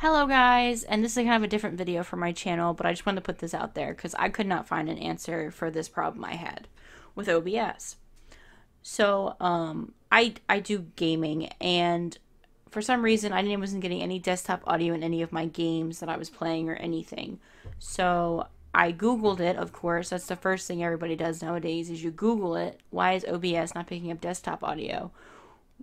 Hello guys, and this is kind of a different video for my channel, but I just wanted to put this out there because I could not find an answer for this problem I had with OBS. So, um, I, I do gaming, and for some reason I didn't wasn't getting any desktop audio in any of my games that I was playing or anything. So I googled it, of course. That's the first thing everybody does nowadays is you Google it. Why is OBS not picking up desktop audio?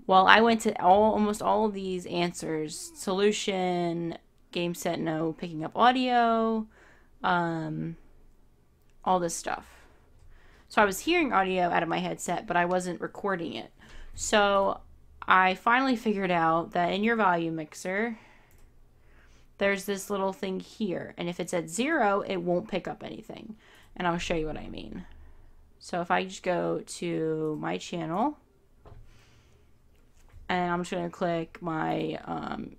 Well, I went to all almost all of these answers. Solution, game set no picking up audio, um, all this stuff. So I was hearing audio out of my headset, but I wasn't recording it. So I finally figured out that in your volume mixer, there's this little thing here. And if it's at zero, it won't pick up anything. And I'll show you what I mean. So if I just go to my channel, and I'm just going to click my um,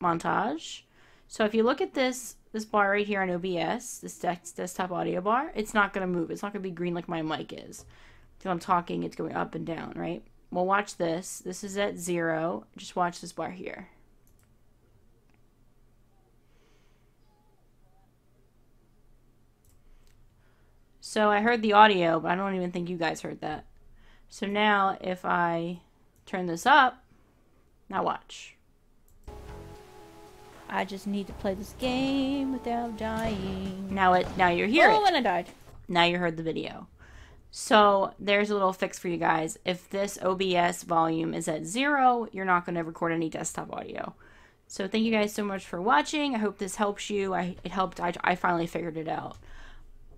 montage. So if you look at this this bar right here on OBS, this desktop audio bar, it's not going to move. It's not going to be green like my mic is. Until I'm talking, it's going up and down, right? Well, watch this. This is at zero. Just watch this bar here. So I heard the audio, but I don't even think you guys heard that. So now if I turn this up, now watch. I just need to play this game without dying. Now it now you're here. Oh, when I died. Now you heard the video. So there's a little fix for you guys. If this OBS volume is at zero, you're not going to record any desktop audio. So thank you guys so much for watching. I hope this helps you. I it helped. I, I finally figured it out.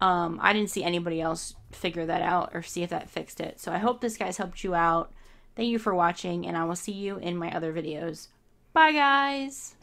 Um, I didn't see anybody else figure that out or see if that fixed it. So I hope this guys helped you out. Thank you for watching, and I will see you in my other videos. Bye, guys!